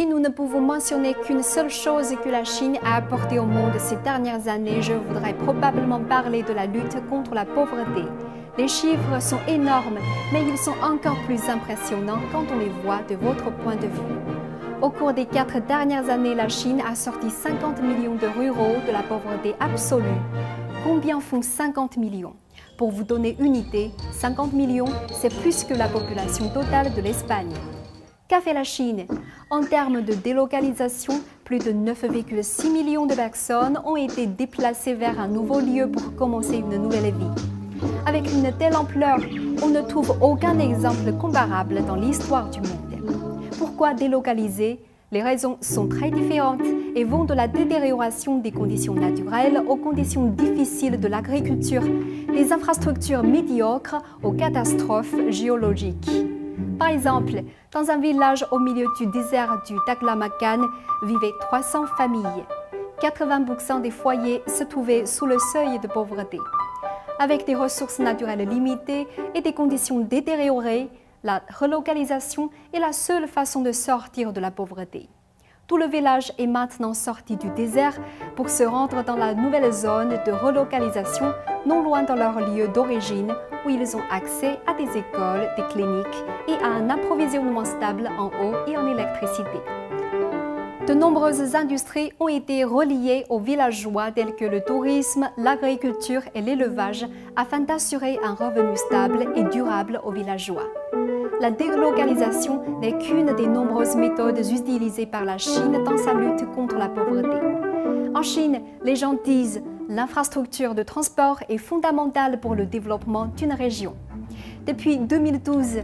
ne pouvons mentionner qu'une seule chose que la Chine a apporté au monde ces dernières années, je voudrais probablement parler de la lutte contre la pauvreté. Les chiffres sont énormes, mais ils sont encore plus impressionnants quand on les voit de votre point de vue. Au cours des quatre dernières années, la Chine a sorti 50 millions de ruraux de la pauvreté absolue. Combien font 50 millions? Pour vous donner une idée, 50 millions, c'est plus que la population totale de l'Espagne. Qu'a fait la Chine En termes de délocalisation, plus de 9,6 millions de personnes ont été déplacées vers un nouveau lieu pour commencer une nouvelle vie. Avec une telle ampleur, on ne trouve aucun exemple comparable dans l'histoire du monde. Pourquoi délocaliser? Les raisons sont très différentes et vont de la détérioration des conditions naturelles aux conditions difficiles de l'agriculture, des infrastructures médiocres aux catastrophes géologiques. Par exemple, dans un village au milieu du désert du Taklamakan vivaient 300 familles. 80% des foyers se trouvaient sous le seuil de pauvreté. Avec des ressources naturelles limitées et des conditions détériorées, la relocalisation est la seule façon de sortir de la pauvreté. Tout le village est maintenant sorti du désert pour se rendre dans la nouvelle zone de relocalisation non loin de leur lieu d'origine où ils ont accès à des écoles, des cliniques et à un approvisionnement stable en eau et en électricité. De nombreuses industries ont été reliées aux villageois tels que le tourisme, l'agriculture et l'élevage afin d'assurer un revenu stable et durable aux villageois. La délocalisation n'est qu'une des nombreuses méthodes utilisées par la Chine dans sa lutte contre la pauvreté. En Chine, les gens disent l'infrastructure de transport est fondamentale pour le développement d'une région. Depuis 2012,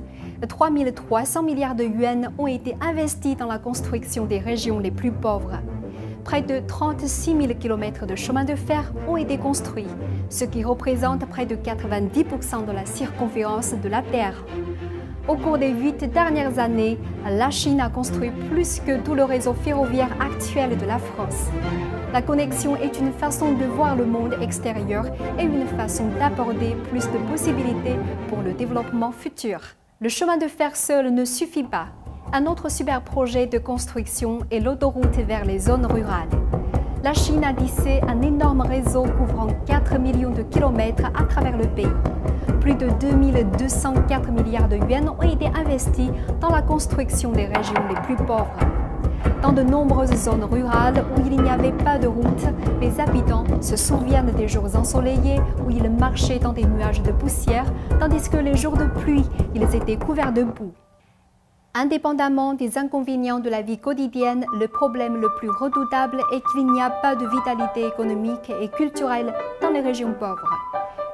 3 300 milliards de yuans ont été investis dans la construction des régions les plus pauvres. Près de 36 000 km de chemin de fer ont été construits, ce qui représente près de 90% de la circonférence de la Terre. Au cours des huit dernières années, la Chine a construit plus que tout le réseau ferroviaire actuel de la France. La connexion est une façon de voir le monde extérieur et une façon d'aborder plus de possibilités pour le développement futur. Le chemin de fer seul ne suffit pas. Un autre super projet de construction est l'autoroute vers les zones rurales. La Chine a tissé un énorme réseau couvrant 4 millions de kilomètres à travers le pays. Plus de 2204 milliards de yuans ont été investis dans la construction des régions les plus pauvres. Dans de nombreuses zones rurales où il n'y avait pas de route, les habitants se souviennent des jours ensoleillés où ils marchaient dans des nuages de poussière, tandis que les jours de pluie, ils étaient couverts de boue. Indépendamment des inconvénients de la vie quotidienne, le problème le plus redoutable est qu'il n'y a pas de vitalité économique et culturelle dans les régions pauvres.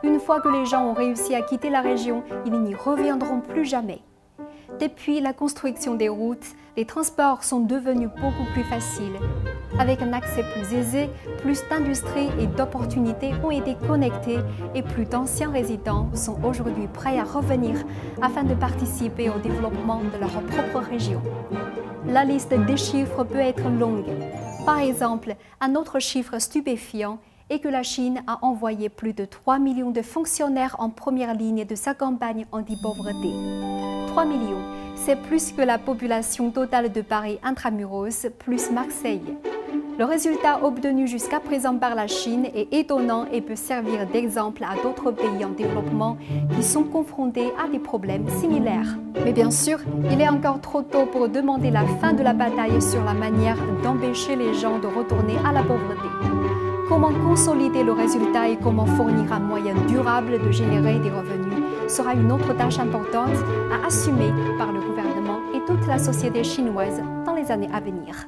Une fois que les gens ont réussi à quitter la région, ils n'y reviendront plus jamais. Depuis la construction des routes, les transports sont devenus beaucoup plus faciles. Avec un accès plus aisé, plus d'industries et d'opportunités ont été connectées et plus d'anciens résidents sont aujourd'hui prêts à revenir afin de participer au développement de leur propre région. La liste des chiffres peut être longue. Par exemple, un autre chiffre stupéfiant est que la Chine a envoyé plus de 3 millions de fonctionnaires en première ligne de sa campagne anti-pauvreté. 3 millions, c'est plus que la population totale de Paris intramuros plus Marseille. Le résultat obtenu jusqu'à présent par la Chine est étonnant et peut servir d'exemple à d'autres pays en développement qui sont confrontés à des problèmes similaires. Mais bien sûr, il est encore trop tôt pour demander la fin de la bataille sur la manière d'empêcher les gens de retourner à la pauvreté. Comment consolider le résultat et comment fournir un moyen durable de générer des revenus sera une autre tâche importante à assumer par le gouvernement et toute la société chinoise dans les années à venir.